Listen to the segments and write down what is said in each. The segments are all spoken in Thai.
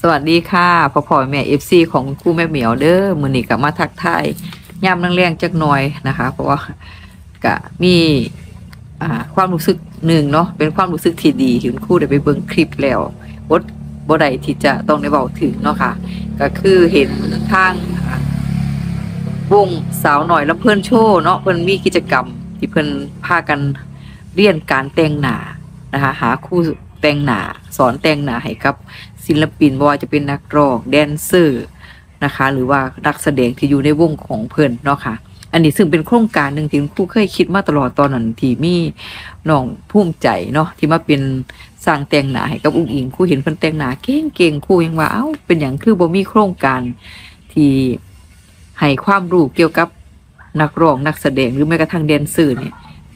สวัสดีค่ะพ่อพ่อแม่เอฟซีของครูแม่เหมียวเด้อมื้อนี้กับมาทักทายย่ำนังแรงจักหน่อยนะคะ เพราะว่ากะมีความรู้สึกหนึ่งเนาะเป็นความรู้สึกที่ดีที่คุณครูได้ไปเบิ่งคลิปแล้วอดบ่ได้ที่จะต้องได้เว้าถึงเนาะค่ะ ก็คือเห็นทางอ่าวงสาวหน่อยแล้วเพื่อนโชว์เนาะเพื่อนมีกิจกรรมที่เพื่อนพากันเรียนการแต่งหนานะคะ หาคู่ แต่งหน้าสอนแต่งหน้าให้กับศิลปินบ่ว่าจะเป็นนักร้องแดนเซอร์นะคะ หรือว่านักแสดงที่อยู่ในวงของเพิ่อนเนาะค่ะ อันนี้ซึ่งเป็นโครงการหนึ่งที่คุณครูเคยคิดมาตลอดตอนนั้นที่มีน้องภูมิใจเนาะที่มาเป็นสร้างแต่งหน้าให้กับอุ้งอิงครูเห็นเพิ่นแต่งหน้าเก่งๆครูยังว่าเอ้าเป็นอย่างคือบ่มีโครงการที่ให้ความรู้เกี่ยวกับนักร้องนักแสดงหรือแม้กระทั่งแดนเซอร์เนี่ย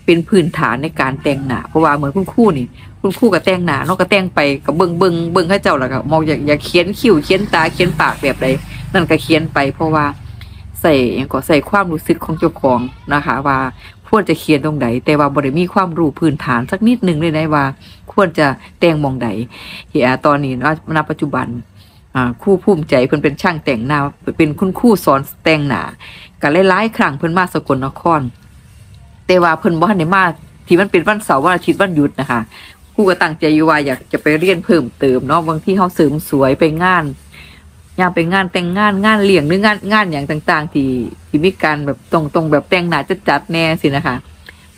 เป็นพื้นฐานในการแต่งหน้าเพราะว่าเหมือนคุณครูนี่ คุณครูก็แต่งหน้าเนาะก็แต่งไปก็เบิ่งเบิ่งเบิ่งเขาเจ้าแล้วก็มองอยากอยากเขียนคิ้วเขียนตาเขียนปากแบบใดนั่นก็เขียนไป เพราะว่าใส่ยังก็ใส่ความรู้สึกของเจ้าของนะคะ ว่าควรจะเขียนตรงไหนแต่ว่าบ่ได้มีความรู้พื้นฐานสักนิดหนึ่งเลยนะว่า ควรจะแต่งมองใดเฮียตอนนี้ณปัจจุบันคู่ภูมิใจเพิ่นเป็นช่างแต่งหน้าเป็นคุณครูสอนแต่งหน้าก็หลายๆครั้งเพิ่นมาสกลนคร แต่ว่าเพิ่นบ่ทันได้มาที่มันเป็นวันเสาร์วันอาทิตย์วันหยุดนะคะครูก็ตั้งใจอยู่ว่าอยากจะไปเรียนเพิ่มเติมเนาะบางที่เฮาเสริมสวยไปงานยามไปงานแต่งงานงานเลี้ยงหรืองานงานอย่างต่าง ๆ ที่ที่มีการแบบตรงตรงๆแบบแต่งหน้าจัดๆแน่สินะคะ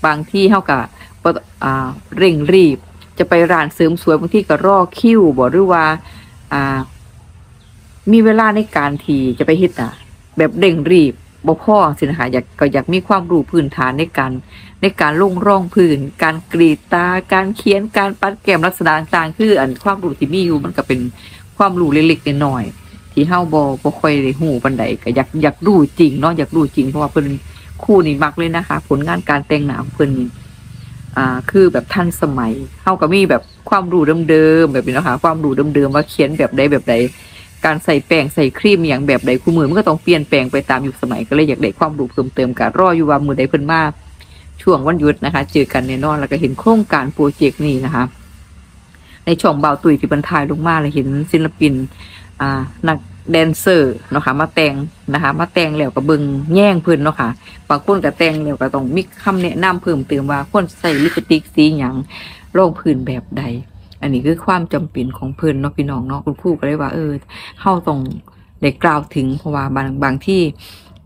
บางที่เฮาก็อ่าเร่งรีบ จะไปร้านเสริมสวยบางที่ก็รอคิวบ่หรือว่าอ่า มีเวลาในการที่จะไปเฮ็ดอะ แบบเร่งรีบ บ่พ่อสินะคะอยากก็อยากมีความรู้พื้นฐานในการในการลงร่องพื้น การกรีดตา การเขียนการปัดแก้มลักษณะต่างๆคืออันความรู้ที่มีอยู่มันก็เป็นความรู้เล็กๆน้อยๆที่เฮาบ่บ่ค่อยได้ฮู้ปานใดก็อยากอยากรู้จริงเนาะอยากรู้จริงเพราะว่าเพิ่นคู่นี่มักเลยนะคะ ผลงานการแต่งหน้าของเพิ่นนี่อ่าคือแบบทันสมัยเฮาก็มีแบบความรู้เดิมๆแบบนี้เนาะคะความรู้เดิมๆว่าเขียนแบบใดแบบใด การใส่แป้งใส่ครีมอย่างแบบใดคู่มื้อมันก็ต้องเปลี่ยนแปลงไปตามยุคสมัยก็เลยอยากได้ความรู้เพิ่มเติมกันรออยู่ว่ามื้อใดเพิ่นมาช่วงวันหยุดนะคะเจอกันแน่นอนแล้วก็เห็นโครงการโปรเจกต์นี้นะคะ ในช่องบ่าวตุ้ยที่บรรทายลงมาเลยเห็นศิลปินอ่านักแดนเซอร์นะคะมาแต่งนะคะ มาแต่งแล้วก็เบิ่งแยงเพิ่นเนาะค่ะบางคนก็แต่งแล้วก็ต้องมีคำแนะนำเพิ่มเติมว่าควรใส่ลิปสติกสีหยังรองพื้นแบบใด อันนี้คือความจำเป็นของเพิ่นเนาะพี่น้องเนาะคุณครูก็เลยว่าเออเฮาต้องได้กล่าวถึงเพราะว่าบางบางที่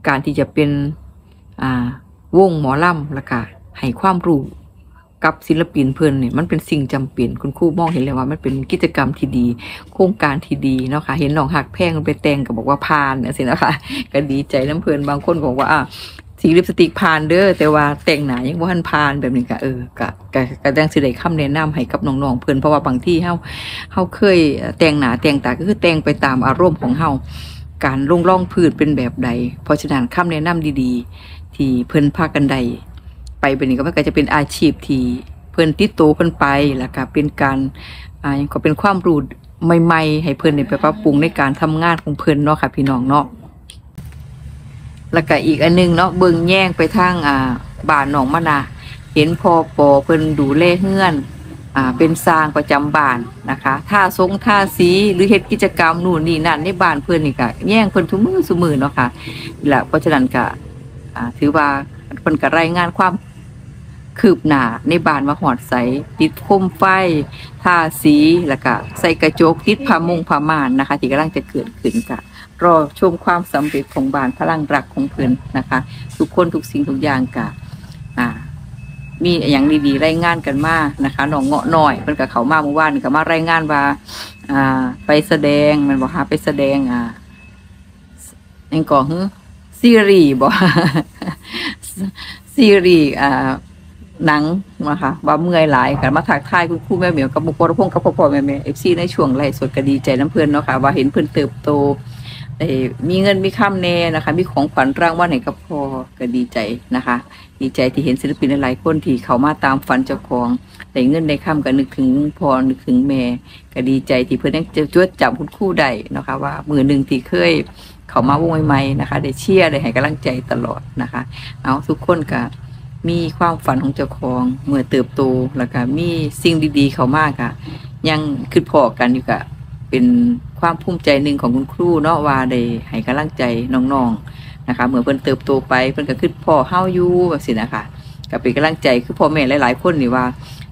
การที่จะเป็นอ่าวงหมอลำล้วก็ให้ความรู้กับศิลปินเพิ่นเนี่ยมันเป็นสิ่งจำเป็นคุณครูมองเห็นเลยว่ามันเป็นกิจกรรมที่ดี โครงการที่ดีเนาะค่ะเห็นน้องหักแพงไปแต่งก็บอกว่าพานเนี่ยสินะคะก็ดีใจน้ำเพิ่นบางคนบอกว่า สีลิปสติกพานเด้อแต่ว่าแต่งหน้ายังบ่ทันพานแบบนี้ก็เออก็ก็ก็ดังสิได้คำแนะนำให้กับน้องๆเพิ่นเพราะว่าบางที่เฮาเฮาเคยแต่งหน้าแต่งตาก็คือแต่งไปตามอารมณ์ของเฮาการลงร่องพืชเป็นแบบใด เพราะฉะนั้นคำแนะนำดีๆ ที่เพิ่นพากันใด ไปเป็นนี้ก็มันก็จะเป็นอาชีพที่เพิ่นติดโตวเพิ่นไปแล้วก็เป็นการอ่ายังก็เป็นความรู้ใหม่ ๆ ให้เพิ่นได้ไปปรับปรุงในการทำงานของเพิ่นเนาะค่ะพี่น้องเนาะ แล้วก็อีกอันหนึงเนาะเบิ่งแย่งไปทางอ่าบ้านหนองมะนาเห็นพอปอเพิ่นดูแลเฮือนอ่าเป็นสร้างประจำบ้านนะคะท่าทรงท่าสีหรือเฮ็ดกิจกรรมนู่นนี่นั่นในบ้านเพิ่นนี่ก็แย่งเพิ่นทุมือสุมือเนาะค่ะและเพราะฉะนั้นก็อ่าถือว่าเพิ่นก็รายงานความ คืบหน้าในบานว่าหอดใสติดคมไฟท่าสีแล้วก็ใส่กระจกติดผ้ามุงผ้าม่านนะคะ ที่กำลังจะเกิดขึ้นก็รอชมความสำเร็จของบานพลังรักของเพิ่อนนะคะ ทุกคนทุกสิ่งทุกอย่างก็อ่ามีอย่างดีๆรายงานกันมานะคะน้องเงาะหน่อยเพิ่นกับเขามาเมื่อวานก็มารายงานว่าอ่า ไปแสดงมันบอกฮะไปแสดงอ่าอันก่อฮึซีรีบอกซีรีอ่า หนังนะคะว่าเมื่อยหลายกันมาถักทายคุณครูแม่เหมียวกับบุคคลพงกับพ่อพ่อแม่แม่เอฟซีในช่วงไล่สดก็ดีใจน้ำเพื่อนเนาะค่ะว่าเห็นเพื่อนเติบโตมีเงินมีข้ามแน่นะคะ มีของขวัญรางวัลให้กับพ่อก็ดีใจนะคะ ดีใจที่เห็นศิลปินหลายคนที่เขามาตามฝันเจ้าของได้เงินได้ข้ามก็นึกถึงพ่อนึกถึงแม่ก็ดีใจที่เพื่อนจะจดจำคุณครู่ได้นะคะ ว่ามือหนึ่งที่เคยเขามาวงใหม่ๆนะคะ ได้เชียร์ได้ให้กำลังใจตลอดนะคะ เอาทุกคนก็ มีความฝันของเจ้าของเมื่อเติบโตแล้วก็มีสิ่งดีๆ เขามากอะยังคิดพอกันอยู่กะเป็นความภูมิใจหนึ่งของคุณครูเนาะว่าได้ให้กำลังใจน้องๆนะคะเมื่อเพิ่นเติบโตไปเพิ่นก็คือพ่อเฮาอยู่แบบสินะคะก็เป็นกำลังใจคือพ่อแม่หลายๆ คนนี่ว่า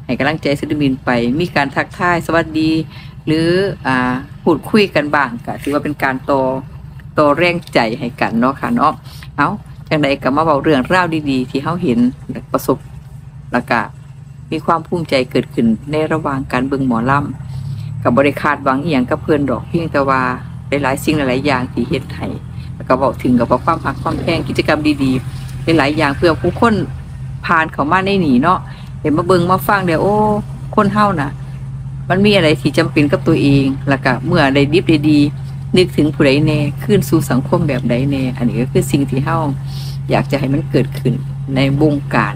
ให้กำลังใจศิลปินไป มีการทักทายสวัสดี หรืออ่าพูดคุยกันบ้างก็ถือว่าเป็นการโตโตอแรงใจให้กันเนาะค่ะเนาะเอา จังใดก็มาเบาเรื่องราวดีๆ ที่เฮาเห็นประสบแล้วก็มีความภูมิใจเกิดขึ้นในระหว่างการเบิ่งหมอลำกับบริคาดหวังอียงกับเพื่อนดอกเพียงแต่ว่าหลายๆสิ่งหลายๆอย่างที่เฮ็ดให้แล้วก็บอกถึงกับความหักความแพงกิจกรรมดีๆหลายๆอย่างเพื่อผู้คนผ่านเขามาในหนีเนาะเดี๋ยวมาเบิงมาฟังเดี๋ยวโอ้คนเฮานะมันมีอะไรที่จำเป็นกับตัวเองแล้วก็เมื่อได้ดิบได้ดี นึกถึงผู้ใดแน่ขึ้นสู่สังคมแบบใดแน่ อันนี้ก็คือสิ่งที่เฮาอยากจะให้มันเกิดขึ้นในวงการ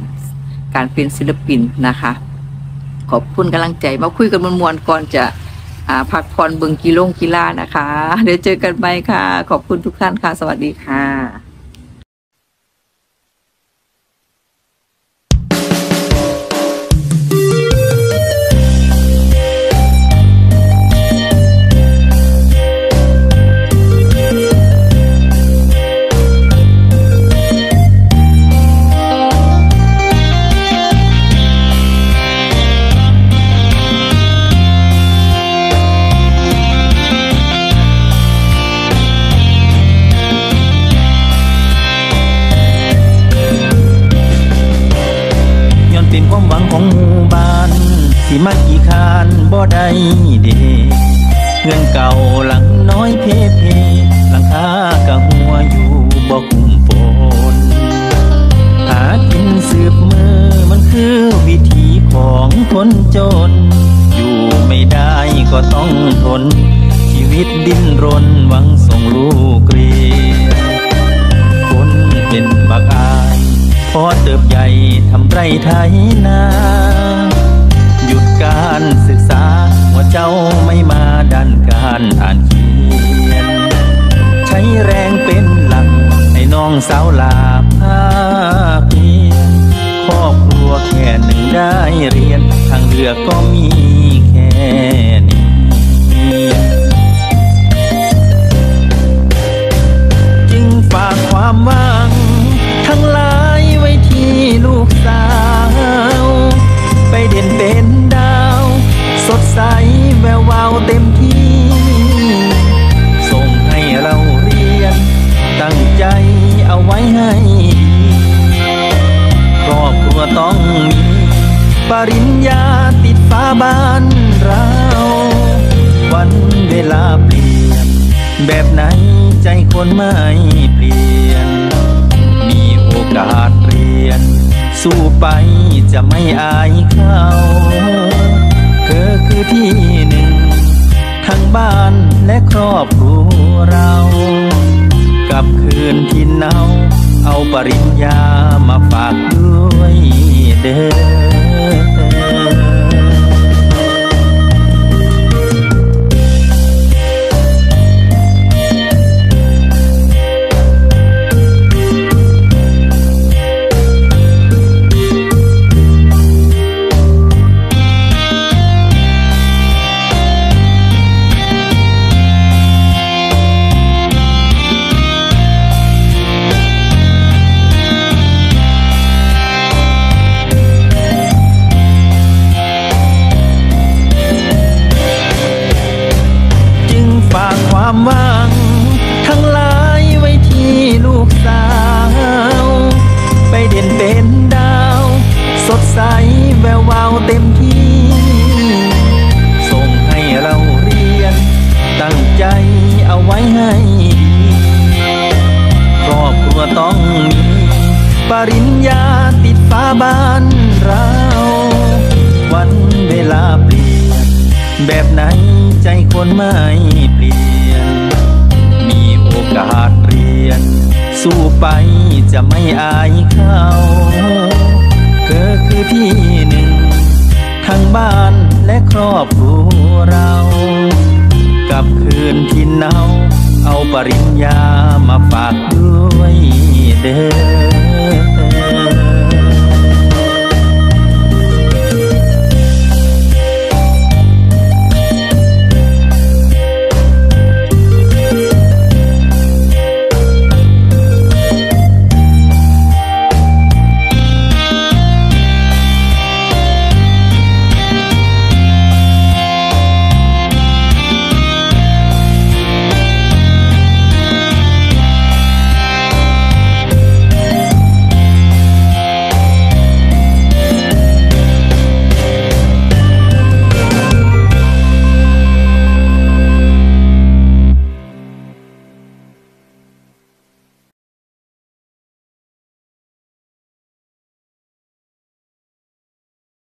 การเป็นศิลปินนะคะ ขอบคุณกำลังใจมาคุยกันมวนๆก่อนจะพักผ่อนเบิงกีฬงกีฬานะคะ เดี๋ยวเจอกันใหม่ค่ะ ขอบคุณทุกท่านค่ะ สวัสดีค่ะ ที่มากี่คานบ่ได้เดเงินเก่าหลังน้อยเพเพหลังคากะหัวอยู่บ่คุ้มฝนหากินสืบมือมันคือวิธีของคนจน อยู่ไม่ได้ก็ต้องทน ชีวิตดิ้นรนหวังส่งลูกเรียนคนเป็นบักอายพอเติบใหญ่ทำไรไทยนา ยุดการศึกษา ว่าเจ้าไม่มาดันการอ่านเขียน ใช้แรงเป็นหลัก ให้น้องสาวลาภาเพียนครอบครัวแค่หนึ่งได้เรียน ทางเลือก็มีแค่นี้จึงฝากความหวัง ทั้งหลายไว้ที่ลูกสาว ไปเด่นเป็น ดใสแวววาวเต็มที่ ส่งให้เราเรียน ตั้งใจเอาไว้ให้ครอบครัวต้องมี ปริญญาติดฟ้าบ้านเรา วันเวลาเปลี่ยน แบบไหนใจคนไม่เปลี่ยน มีโอกาสเรียน สู้ไปจะไม่อายเขาเธอ คือที่หนึ่ง ทั้งบ้านและครอบครัวเรากับคืนที่เนาเอาปริญญามาฝากด้วยเด้อ ความหวัง ทั้งหลายไว้ที่ลูกสาว ไปเด่นเป็นดาว สดใสแวววาวเต็มที่ ส่งให้เราเรียน ตั้งใจเอาไว้ให้ดีครอบครัวต้องมีปริญญาติดฟ้าบ้านเรา วันเวลาเปลี่ยน แบบไหนใจคนไม่เปลี่ยนาสเรียน สู้ไปจะไม่อายเขาเธอคือที่หนึ่ง ทั้งบ้านและครอบครัวเรากับคืนที่เนาเอาปริญญามาฝากด้วยเด้อ